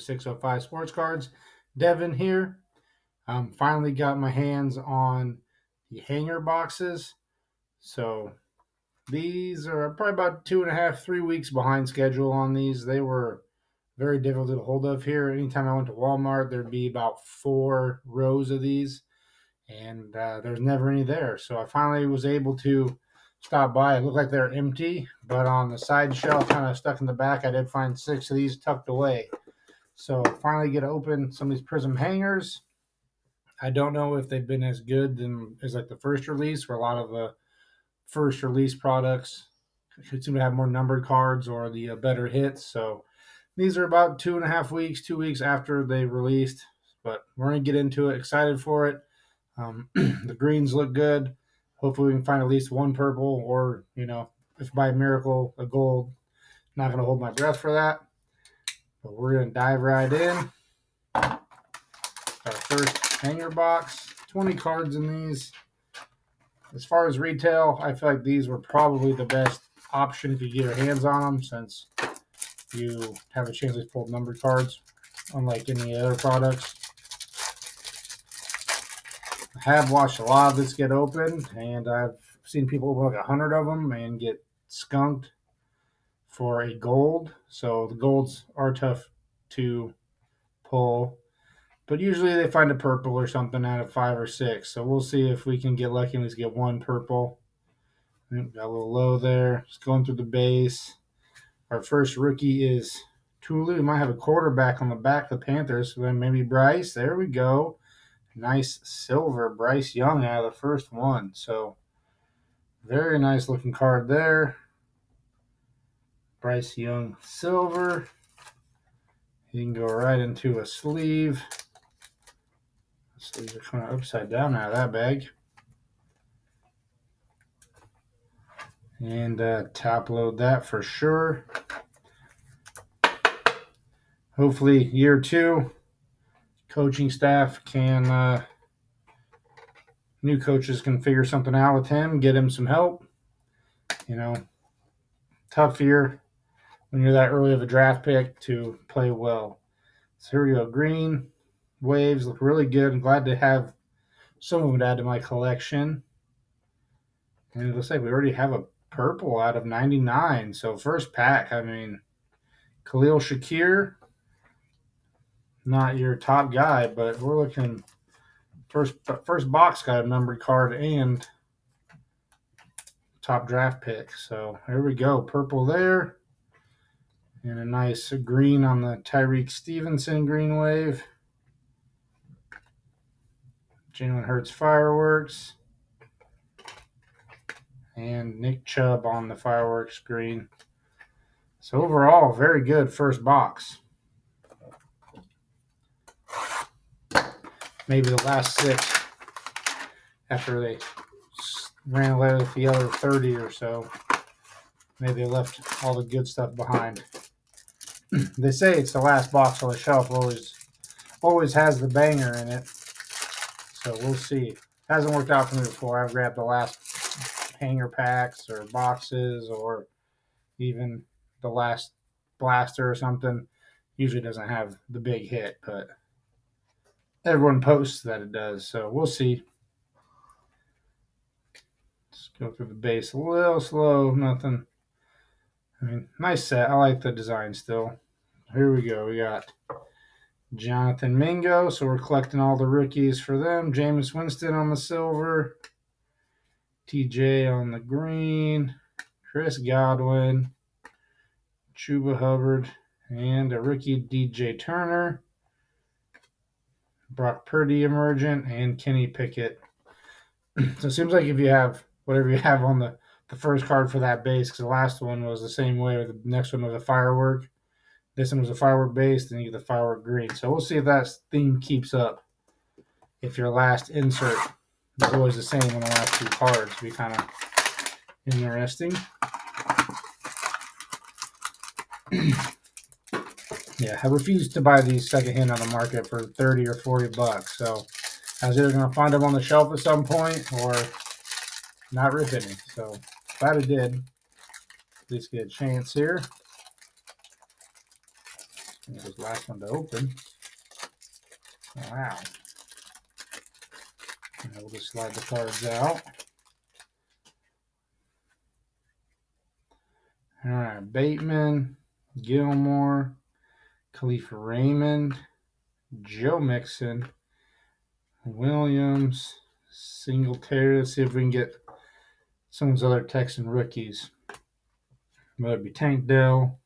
with 605 Sports Cards. Devin here. Um, finally got my hands on the hanger boxes. So these are probably about two and a half, three weeks behind schedule on these. They were very difficult to hold of here. Anytime I went to Walmart, there'd be about four rows of these, and uh, there's never any there. So I finally was able to stop by. It looked like they're empty, but on the side shelf, kind of stuck in the back, I did find six of these tucked away. So finally get to open some of these Prizm hangers. I don't know if they've been as good than as like the first release, where a lot of the first release products seem to have more numbered cards or the uh, better hits. So these are about two and a half weeks, two weeks after they released, but we're to get into it. Excited for it. Um, the greens look good. Hopefully, we can find at least one purple or, you know, if by miracle, a gold. Not going to hold my breath for that. But we're going to dive right in. Our first hanger box. 20 cards in these. As far as retail, I feel like these were probably the best option if you get your hands on them since you have a chance to pull numbered cards, unlike any other products. I have watched a lot of this get opened, and I've seen people open like a hundred of them and get skunked for a gold. So the golds are tough to pull, but usually they find a purple or something out of five or six. So we'll see if we can get lucky and let's get one purple. Got a little low there. Just going through the base. Our first rookie is Tulu. We might have a quarterback on the back of the Panthers. So then maybe Bryce. There we go. Nice silver. Bryce Young out of the first one. So very nice looking card there. Bryce Young silver. You can go right into a sleeve. Sleeves are kind of upside down out of that bag. and uh, top load that for sure. Hopefully, year two, coaching staff can, uh, new coaches can figure something out with him, get him some help. You know, tough year when you're that early of a draft pick to play well. So here we go. Green waves look really good. I'm glad to have some of it add to my collection. And it looks like we already have a purple out of 99. So first pack, I mean, Khalil Shakir, not your top guy, but we're looking first first box got a numbered card and top draft pick. So here we go, purple there, and a nice green on the Tyrique Stevenson green wave. Jalen Hurts fireworks and Nick Chubb on the fireworks screen. So overall, very good first box. Maybe the last six after they ran away with the other 30 or so. Maybe they left all the good stuff behind. They say it's the last box on the shelf always always has the banger in it. So we'll see. Hasn't worked out for me before. I've grabbed the last hanger packs or boxes or even the last blaster or something usually doesn't have the big hit, but everyone posts that it does. So we'll see. Let's go through the base a little slow, nothing. I mean, nice set. I like the design still. Here we go. We got Jonathan Mingo. So we're collecting all the rookies for them. Jameis Winston on the silver. TJ on the green, Chris Godwin, Chuba Hubbard, and a rookie DJ Turner, Brock Purdy emergent, and Kenny Pickett. so it seems like if you have whatever you have on the, the first card for that base, because the last one was the same way, the next one was a firework. This one was a firework base, then you get the firework green. So we'll see if that theme keeps up. If your last insert is always the same on the last two cards. Be kind of interesting. yeah, I refuse to buy these secondhand on the market for 30 or 40 bucks. So I was either going to find them on the shelf at some point or not rip any. So glad I did. At least get a chance here. It was the last one to open. Wow. And we'll just slide the cards out. All right, Bateman, Gilmore, Kalif Raymond, Joe Mixon, Williams, Singletary. Let's see if we can get some of those other Texan rookies. Whether it be Tank Dell.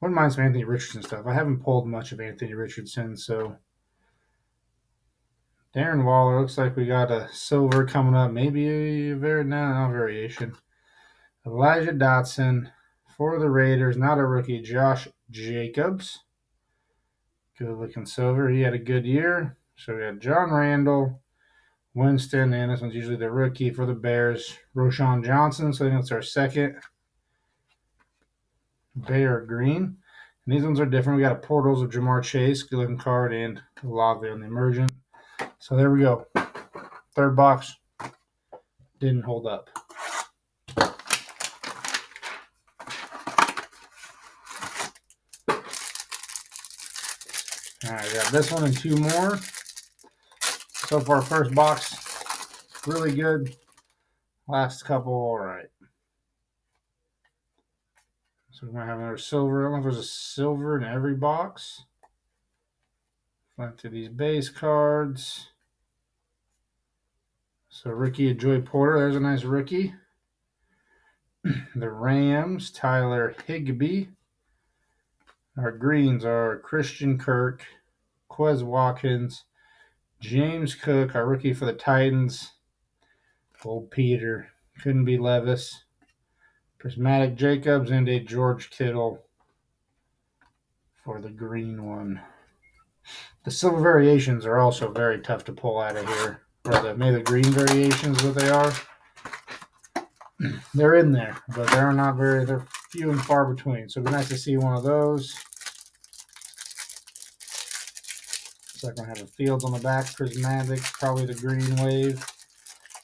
Wouldn't mind some Anthony Richardson stuff. I haven't pulled much of Anthony Richardson, so Darren Waller looks like we got a silver coming up. Maybe a very no, no variation. Elijah Dotson for the Raiders, not a rookie. Josh Jacobs. Good looking silver. He had a good year. So we got John Randle, Winston, and this one's usually the rookie for the Bears, Roschon Johnson. So I think that's our second Bear Green. And these ones are different. We got a Portals of Ja'Marr Chase, good card, and Olave on the Emergent. So there we go. Third box didn't hold up. All right, got this one and two more. So far, first box, really good. Last couple, all right. So we're going to have another silver. I don't know if there's a silver in every box. Went to these base cards. So rookie of Joey Porter. There's a nice rookie. the Rams, Tyler Higbee. Our greens are Christian Kirk, Quez Watkins, James Cook, our rookie for the Titans. Old Peter. Couldn't be Levis. Prismatic Jacobs and a George Kittle for the green one. The silver variations are also very tough to pull out of here. Or the maybe the green variations, what they are. They're in there, but they're not very. They're few and far between. So it'd be nice to see one of those. Like I have a Fields on the back, prismatic, probably the green wave.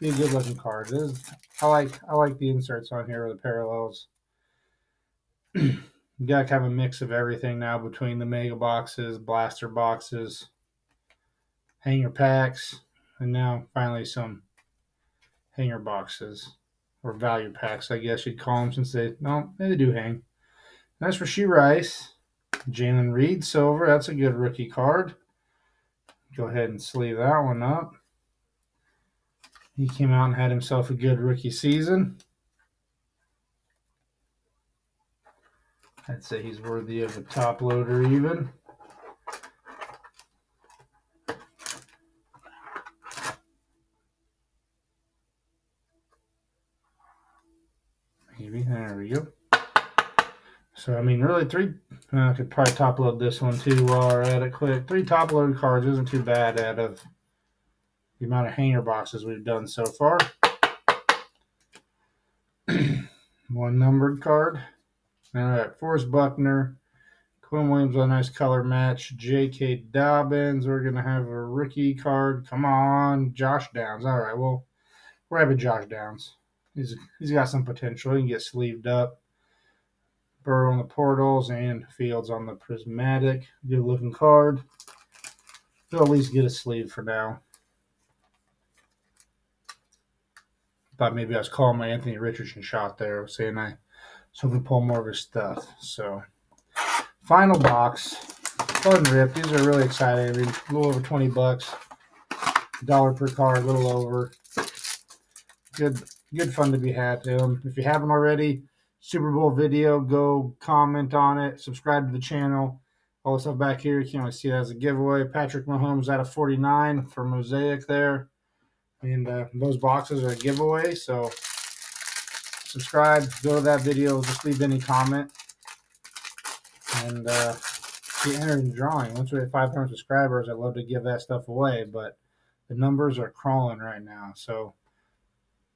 Be a good looking card. Is, I like I like the inserts on here, with the parallels. you got kind of a mix of everything now between the mega boxes, blaster boxes, hanger packs, and now finally some hanger boxes or value packs, I guess you'd call them, since they no, they do hang. That's for She Rice, Jalen Reed silver. That's a good rookie card. Go ahead and sleeve that one up. He came out and had himself a good rookie season. I'd say he's worthy of a top loader even. Maybe. There we go. So, I mean, really, three. Uh, I could probably top load this one too while we're at it quick. Three top load cards isn't too bad out of the amount of hanger boxes we've done so far. one numbered card. All right, Forrest Buckner. Quinn Williams with a nice color match. J.K. Dobbins. We're going to have a rookie card. Come on. Josh Downs. All right, well, we're having Josh Downs. He's he's got some potential. He can get sleeved up. Burrow on the portals and Fields on the prismatic. Good looking card. He'll at least get a sleeve for now. Thought maybe I was calling my Anthony Richardson shot there, saying I so we pull more of his stuff. So final box. Fun rip. These are really exciting. I mean, a little over 20 bucks. Dollar per card, a little over. Good good fun to be had to them. If you haven't already, Super Bowl video, go comment on it, subscribe to the channel. All the stuff back here, you can only see it as a giveaway. Patrick Mahomes out of 49 for Mosaic there. And uh, those boxes are a giveaway. So subscribe, go to that video, just leave any comment. And uh, get entered in the drawing. Once we have 500 subscribers, I'd love to give that stuff away. But the numbers are crawling right now. So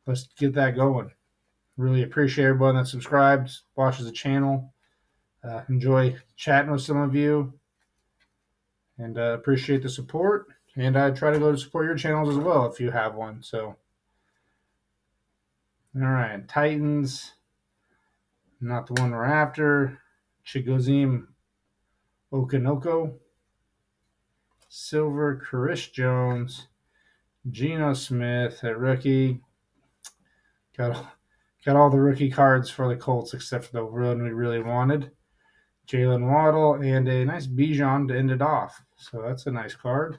let's get that going. Really appreciate everyone that subscribes, watches the channel. Uh, enjoy chatting with some of you, and uh, appreciate the support. And I try to go to support your channels as well if you have one. So, all right, Titans, not the one we're after. Chigoziem Okonkwo, silver Chris Jones, Geno Smith, a rookie. Got got all the rookie cards for the Colts except for the one we really wanted. Jaylen Waddle and a nice Bijan to end it off. So that's a nice card.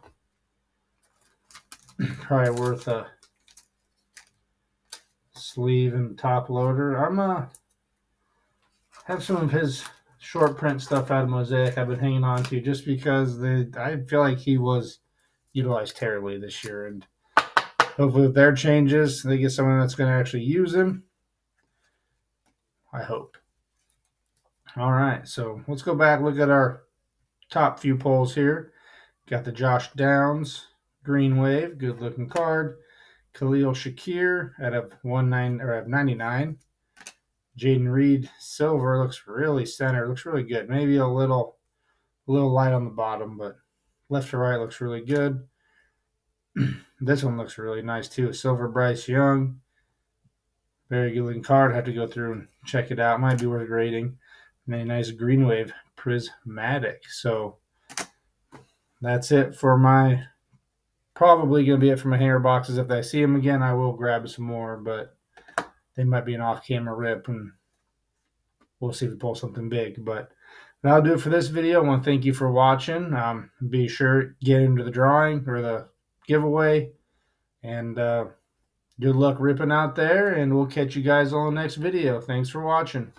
Probably worth a sleeve and top loader. I'm uh have some of his short print stuff out of Mosaic I've been hanging on to just because they I feel like he was utilized terribly this year and hopefully with their changes they get someone that's going to actually use him. I hope. All right, so let's go back look at our top few pulls here. Got the Josh Downs Green Wave, good looking card. Khalil Shakir out of one nine or at 99. Jayden Reed silver looks really center, looks really good. Maybe a little a little light on the bottom, but left to right looks really good. this one looks really nice too. Silver Bryce Young. Very good card. Have to go through and check it out. Might be worth grading. And a nice green wave prismatic. So that's it for my probably going to be it for my hanger boxes. If I see them again, I will grab some more, but they might be an off-camera rip, and we'll see if we pull something big. But that'll do it for this video. I want to thank you for watching. Um, be sure get into the drawing or the giveaway, and uh, good luck ripping out there, and we'll catch you guys on the next video. Thanks for watching.